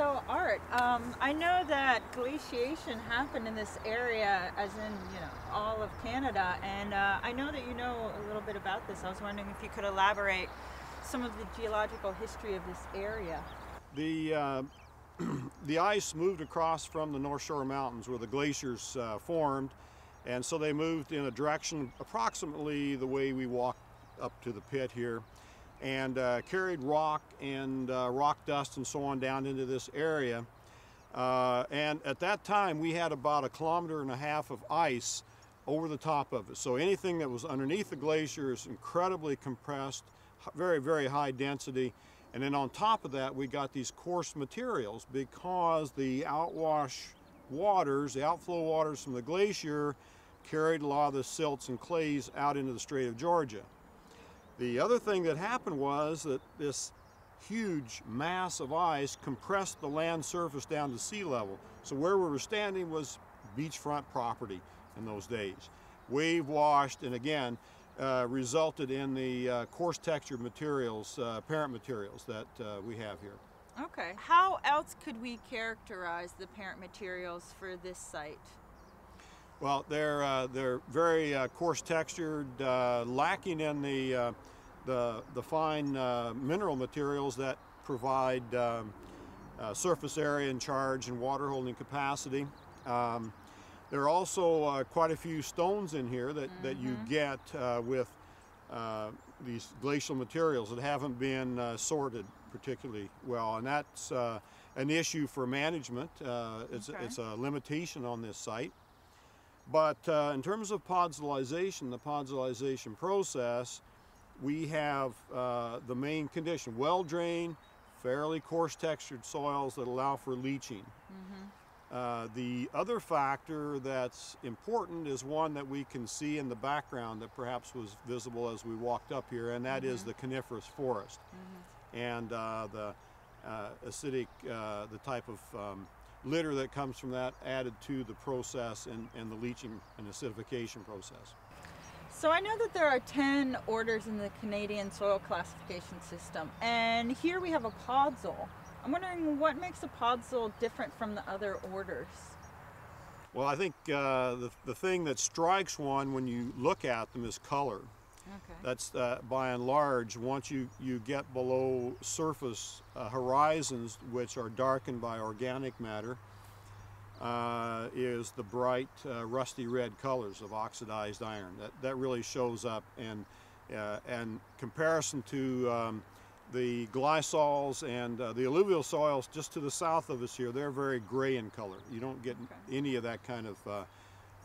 So, Art, um, I know that glaciation happened in this area, as in, you know, all of Canada, and uh, I know that you know a little bit about this. I was wondering if you could elaborate some of the geological history of this area. The, uh, the ice moved across from the North Shore Mountains where the glaciers uh, formed, and so they moved in a direction approximately the way we walked up to the pit here and uh, carried rock and uh, rock dust and so on down into this area. Uh, and at that time, we had about a kilometer and a half of ice over the top of it. So anything that was underneath the glacier is incredibly compressed, very, very high density. And then on top of that, we got these coarse materials because the outwash waters, the outflow waters from the glacier, carried a lot of the silts and clays out into the Strait of Georgia. The other thing that happened was that this huge mass of ice compressed the land surface down to sea level. So where we were standing was beachfront property in those days. Wave washed and again uh, resulted in the uh, coarse textured materials, uh, parent materials that uh, we have here. Okay. How else could we characterize the parent materials for this site? Well, they're uh, they're very uh, coarse textured, uh, lacking in the uh, the the fine uh, mineral materials that provide um, uh, surface area and charge and water holding capacity. Um, there are also quite a few stones in here that, mm-hmm. that you mm-hmm. get with these glacial materials that haven't been sorted particularly well, and that's an issue for management. it's, okay. it's a limitation on this site. But uh, in terms of podzolization, the podzolization process, we have uh, the main condition, well-drained, fairly coarse textured soils that allow for leaching. Mm -hmm. uh, the other factor that's important is one that we can see in the background that perhaps was visible as we walked up here, and that mm -hmm. is mm-hmm. the coniferous forest. Mm -hmm. And uh, the uh, acidic, uh, the type of um, litter that comes from that added to the process and, and the leaching and acidification process. So I know that there are 10 orders in the Canadian soil classification system, and here we have a podzol. I'm wondering what makes a podzol different from the other orders? Well, I think uh, the, the thing that strikes one when you look at them is color. Okay. That's uh, by and large, once you, you get below surface uh, horizons, which are darkened by organic matter, uh, is the bright uh, rusty red colors of oxidized iron. That, that really shows up and, uh, and comparison to um, the gleysols and uh, the alluvial soils just to the south of us here, they're very gray in color. You don't get okay. any of that kind of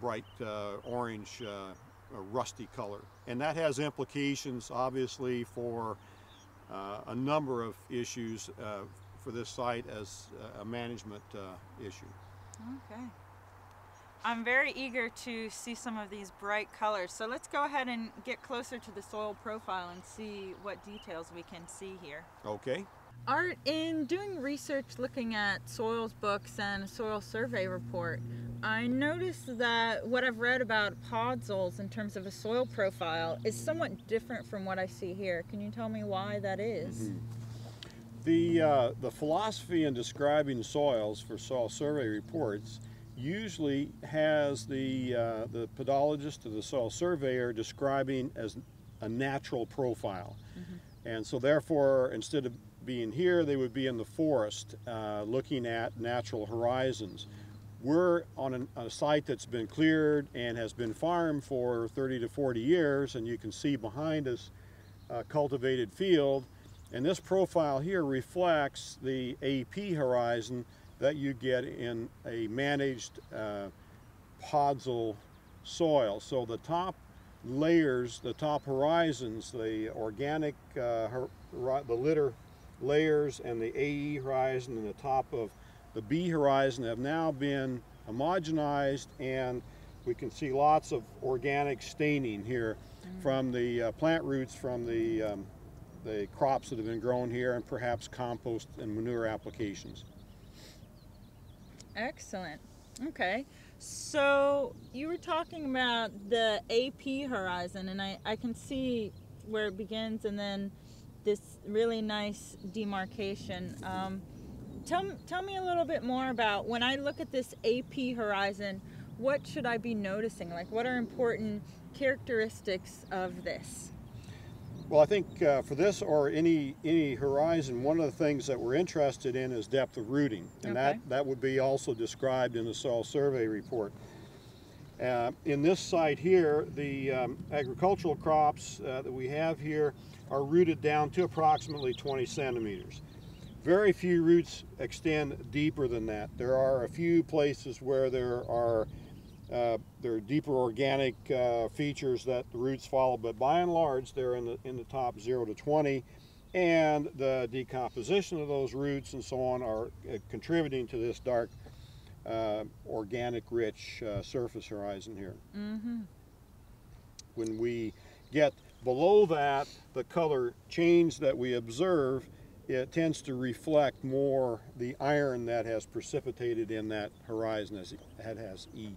bright orange a rusty color. And that has implications, obviously, for uh, a number of issues uh, for this site as a management uh, issue. Okay. I'm very eager to see some of these bright colors. So let's go ahead and get closer to the soil profile and see what details we can see here. Okay. Art, in doing research looking at soils books and a soil survey report, I noticed that what I've read about podzols in terms of a soil profile is somewhat different from what I see here. Can you tell me why that is? Mm -hmm. The, uh, the philosophy in describing soils for soil survey reports usually has the, uh, the pedologist or the soil surveyor describing as a natural profile. Mm -hmm. And so therefore, instead of being here, they would be in the forest uh, looking at natural horizons. We're on, an, a site that's been cleared and has been farmed for 30 to 40 years, and you can see behind us a cultivated field. And this profile here reflects the AP horizon that you get in a managed uh, podzol soil. So the top layers, the top horizons, the organic, uh, the litter layers and the AE horizon and the top of the B horizon have now been homogenized and we can see lots of organic staining here mm. from the uh, plant roots from the, um, the crops that have been grown here and perhaps compost and manure applications. Excellent. Okay. So you were talking about the AP horizon and I, I can see where it begins and then this really nice demarcation. Um, tell, tell me a little bit more about when I look at this AP horizon, what should I be noticing? Like, what are important characteristics of this? Well, I think uh, for this or any any horizon, one of the things that we're interested in is depth of rooting, and Okay. that that would be also described in the soil survey report. Uh, in this site here, the um, agricultural crops uh, that we have here are rooted down to approximately 20 centimeters. Very few roots extend deeper than that. There are a few places where there are uh, there are deeper organic uh, features that the roots follow, but by and large, they're in the in the top zero to 20, and the decomposition of those roots and so on are uh, contributing to this dark, uh, organic-rich uh, surface horizon here. Mm-hmm. When we get below that, the color change that we observe, it tends to reflect more the iron that has precipitated in that horizon as it has e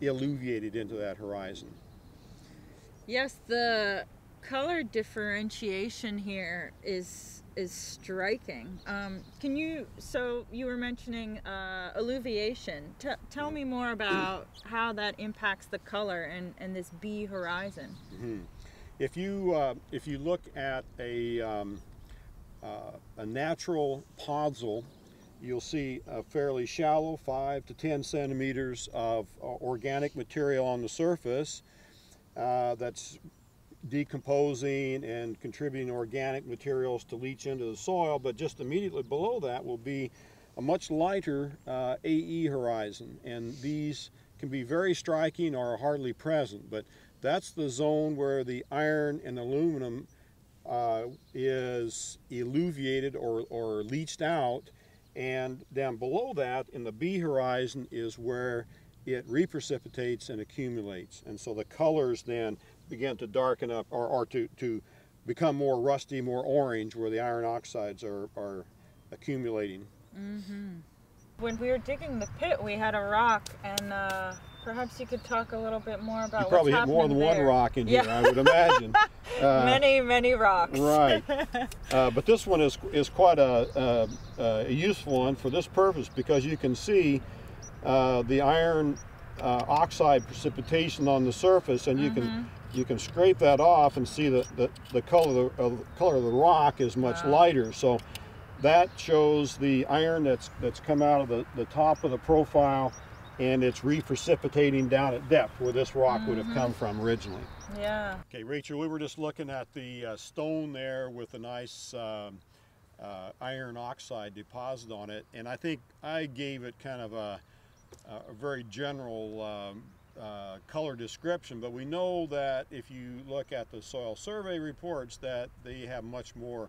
into that horizon. Yes, the color differentiation here is is striking. Um, can you? So you were mentioning uh, illuviation. T- tell me more about how that impacts the color and and this B horizon. Mhm. If you uh, if you look at a um, uh, a natural podzol, you'll see a fairly shallow, five to ten centimeters of uh, organic material on the surface uh, that's decomposing and contributing organic materials to leach into the soil. But just immediately below that will be a much lighter uh, AE horizon, and these can be very striking or hardly present. But that's the zone where the iron and aluminum uh, is illuviated or, or leached out. And down below that in the B horizon is where it reprecipitates and accumulates. And so the colors then begin to darken up or, or to, to become more rusty, more orange where the iron oxides are, are accumulating. Mm-hmm. When we were digging the pit, we had a rock, and uh, perhaps you could talk a little bit more about You probably hit more than happening one rock in here, Yeah. I would imagine. Uh, many, many rocks. Right. Uh, but this one is, is quite a, a, a useful one for this purpose because you can see uh, the iron uh, oxide precipitation on the surface and you Mhm. can you can scrape that off and see that the, the color of the, of the color of the rock is much Wow. lighter. So that shows the iron that's that's come out of the, the top of the profile and it's reprecipitating down at depth where this rock would have come from originally. yeah. Okay, Rachel, we were just looking at the uh, stone there with a nice um, uh, iron oxide deposit on it, and I think I gave it kind of a, a very general um, uh, color description, but we know that if you look at the soil survey reports that they have much more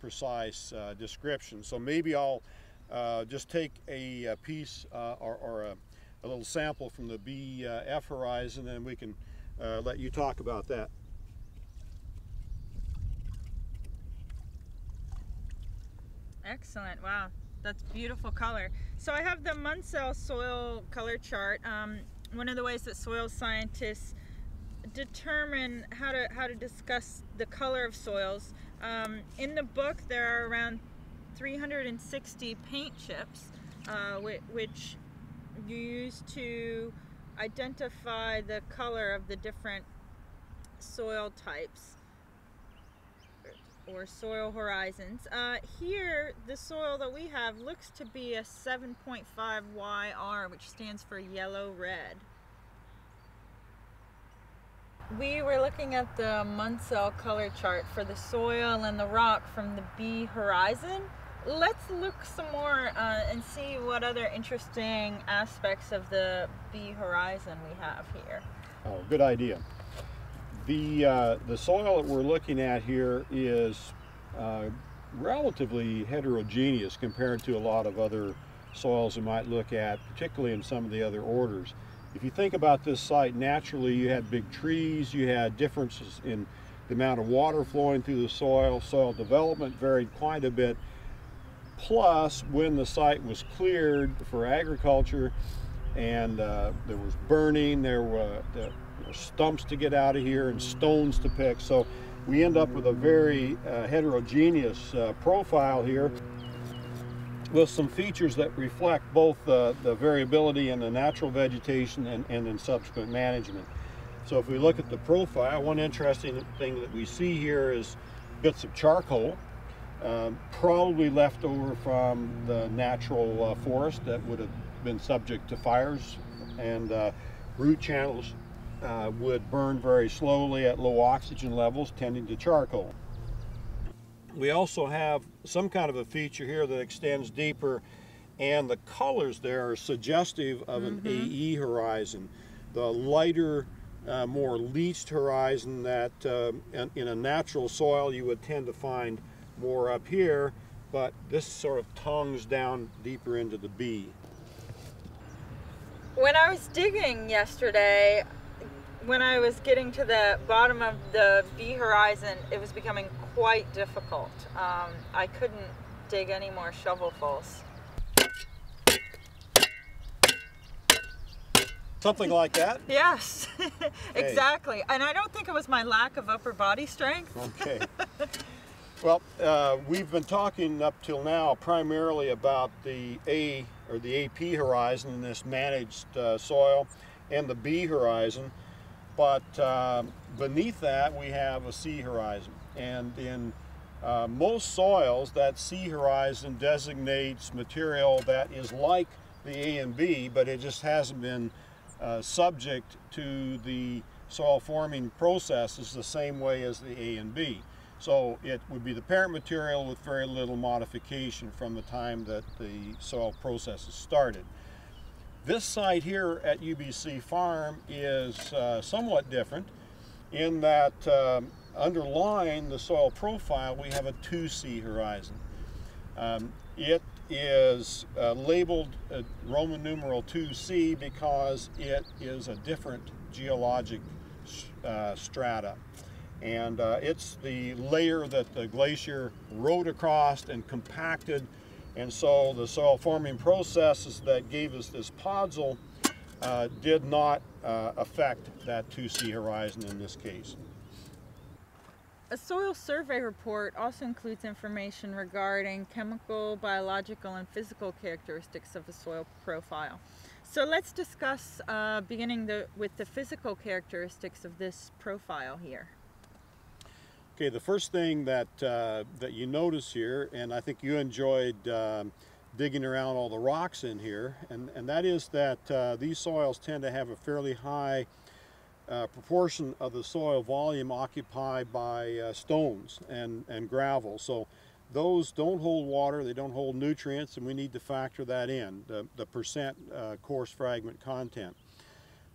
precise uh, description. So maybe I'll uh, just take a, a piece uh, or, or a, a little sample from the BF horizon and we can uh, let you talk about that. Excellent. Wow, that's beautiful color. So I have the Munsell soil color chart. Um, one of the ways that soil scientists determine how to how to discuss the color of soils. Um, in the book, there are around 360 paint chips, uh, which, which you use to identify the color of the different soil types or soil horizons. Uh, here, the soil that we have looks to be a 7.5 YR, which stands for yellow red. We were looking at the Munsell color chart for the soil and the rock from the B horizon. Let's look some more uh, and see what other interesting aspects of the B horizon we have here. Oh, good idea. The, uh, the soil that we're looking at here is uh, relatively heterogeneous compared to a lot of other soils you might look at, particularly in some of the other orders. If you think about this site, naturally you had big trees, you had differences in the amount of water flowing through the soil, soil development varied quite a bit. Plus, when the site was cleared for agriculture and uh, there was burning, there were, there were stumps to get out of here and stones to pick. So we end up with a very uh, heterogeneous uh, profile here. with some features that reflect both the, the variability in the natural vegetation and, and in subsequent management. So if we look at the profile, one interesting thing that we see here is bits of charcoal, um, probably left over from the natural uh, forest that would have been subject to fires and uh, root channels uh, would burn very slowly at low oxygen levels, tending to charcoal. We also have some kind of a feature here that extends deeper and the colors there are suggestive of an mm -hmm. AE horizon. The lighter, uh, more leached horizon that uh, in, in, a natural soil you would tend to find more up here, but this sort of tongues down deeper into the B. When I was digging yesterday, when I was getting to the bottom of the B horizon, it was becoming quite difficult. Um, I couldn't dig any more shovelfuls. Something like that? Yes, exactly. And I don't think it was my lack of upper body strength. Okay. well, uh, we've been talking up till now primarily about the A or the AP horizon in this managed uh, soil and the B horizon. But uh, beneath that, we have a C horizon. And in uh, most soils, that C horizon designates material that is like the A and B, but it just hasn't been uh, subject to the soil forming processes the same way as the A and B. So it would be the parent material with very little modification from the time that the soil processes started. This site here at UBC Farm is uh, somewhat different in that um, underlying the soil profile we have a 2C horizon. Um, it is uh, labeled uh, Roman numeral 2C because it is a different geologic uh, strata. And uh, it's the layer that the glacier rode across and compacted and so the soil forming processes that gave us this podzol uh, did not uh, affect that 2C horizon in this case. A soil survey report also includes information regarding chemical, biological, and physical characteristics of a soil profile. So let's discuss uh, beginning the, with the physical characteristics of this profile here. Okay, the first thing that uh, that you notice here, and I think you enjoyed um, digging around all the rocks in here, and, and that is that uh, these soils tend to have a fairly high uh, proportion of the soil volume occupied by uh, stones and, and gravel. So those don't hold water, they don't hold nutrients, and we need to factor that in, the, the percent uh, coarse fragment content.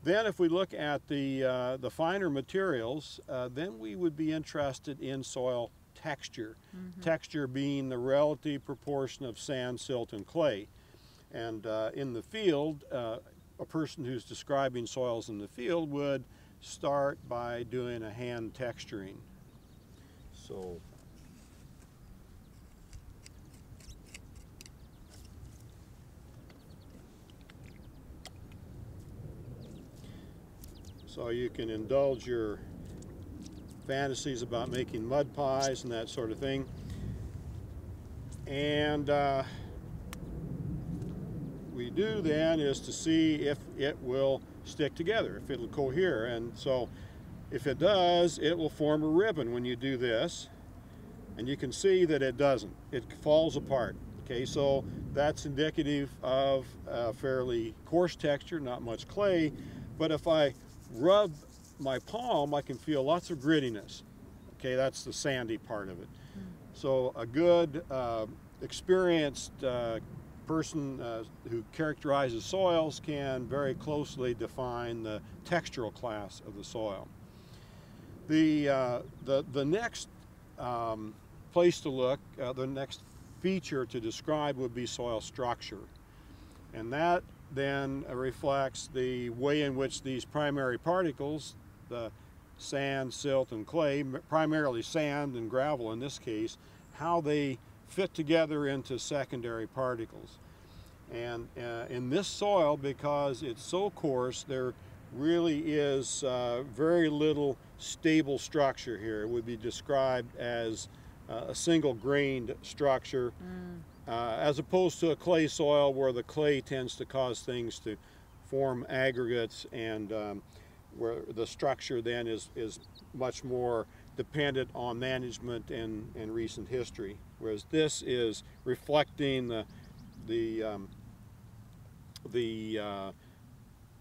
Then if we look at the, uh, the finer materials, uh, then we would be interested in soil texture. Mm -hmm. Texture being the relative proportion of sand, silt, and clay. And uh, in the field, uh, a person who's describing soils in the field would start by doing a hand texturing. So So you can indulge your fantasies about making mud pies and that sort of thing. And uh, we do then is to see if it will stick together, if it'll cohere. And so if it does, it will form a ribbon when you do this. And you can see that it doesn't. It falls apart. Okay, so that's indicative of a fairly coarse texture, not much clay. But if I rub my palm, I can feel lots of grittiness. Okay, that's the sandy part of it. Mm. So a good, uh, experienced uh, person uh, who characterizes soils can very closely define the textural class of the soil. The, uh, the, the next um, place to look, uh, the next feature to describe would be soil structure. And that then reflects the way in which these primary particles, the sand, silt, and clay, primarily sand and gravel in this case, how they fit together into secondary particles. And uh, in this soil, because it's so coarse, there really is uh, very little stable structure here. It would be described as uh, a single grained structure. Mm uh, as opposed to a clay soil where the clay tends to cause things to form aggregates and um, where the structure then is, is much more dependent on management and, and recent history. Whereas this is reflecting the, the, um, the uh,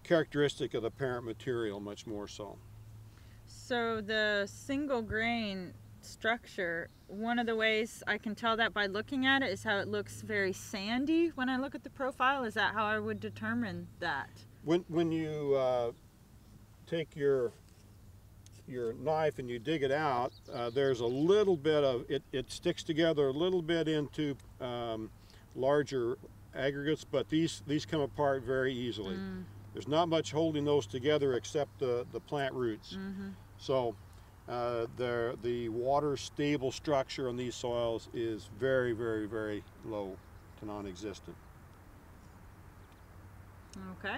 characteristic of the parent material much more so. So the single grain structure, one of the ways I can tell that by looking at it is how it looks very sandy when I look at the profile. Is that how I would determine that? When, when you uh, take your your knife and you dig it out, uh, there's a little bit of, it, it sticks together a little bit into um, larger aggregates, but these, these come apart very easily. Mm. There's not much holding those together except the, the plant roots. Mm -hmm. So uh, the water stable structure on these soils is very, very, very low to non-existent. Okay.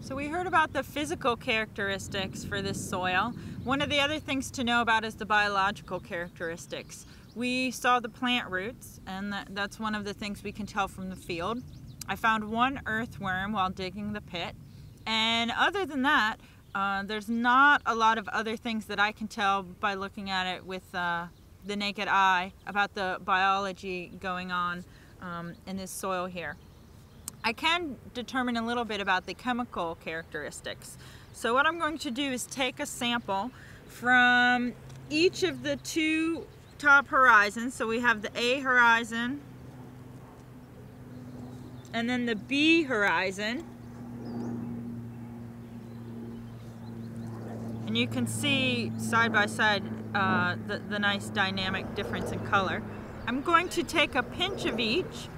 So we heard about the physical characteristics for this soil. One of the other things to know about is the biological characteristics. We saw the plant roots, and that's one of the things we can tell from the field. I found one earthworm while digging the pit, and other than that, uh, there's not a lot of other things that I can tell by looking at it with uh, the naked eye about the biology going on um, in this soil here. I can determine a little bit about the chemical characteristics. So what I'm going to do is take a sample from each of the two top horizons. So we have the A horizon and then the B horizon. And you can see side by side uh, the, the nice dynamic difference in color. I'm going to take a pinch of each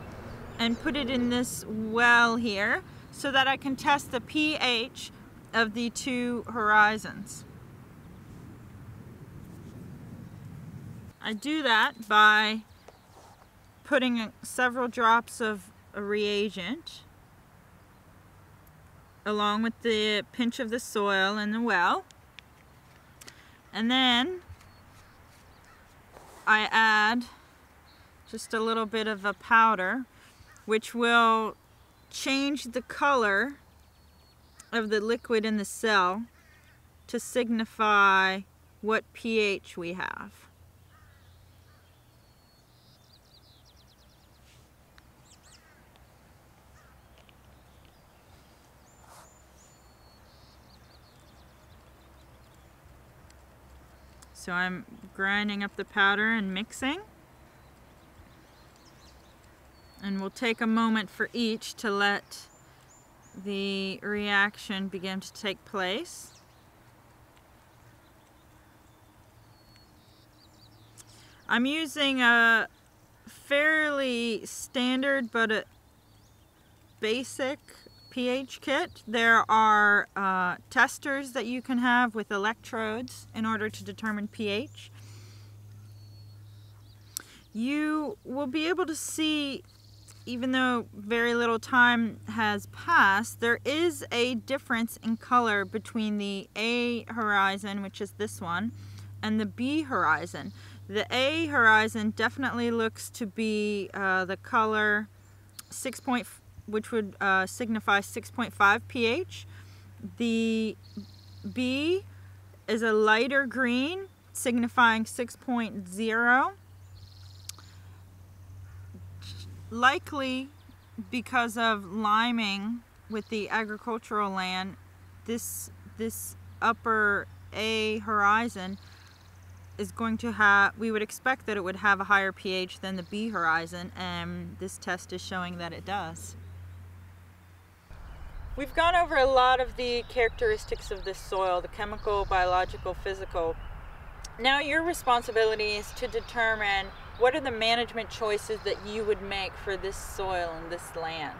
and put it in this well here so that I can test the pH of the two horizons. I do that by putting several drops of a reagent along with the pinch of the soil in the well and then I add just a little bit of a powder which will change the color of the liquid in the cell to signify what pH we have. So I'm grinding up the powder and mixing. And we'll take a moment for each to let the reaction begin to take place. I'm using a fairly standard but a basic pH kit. There are uh, testers that you can have with electrodes in order to determine pH. You will be able to see even though very little time has passed, there is a difference in color between the A horizon, which is this one, and the B horizon. The A horizon definitely looks to be uh, the color 6 point, which would uh, signify 6.5 pH. The B is a lighter green, signifying 6.0 likely because of liming with the agricultural land, this this upper A horizon is going to have, we would expect that it would have a higher pH than the B horizon, and this test is showing that it does. We've gone over a lot of the characteristics of this soil, the chemical, biological, physical. Now your responsibility is to determine what are the management choices that you would make for this soil and this land?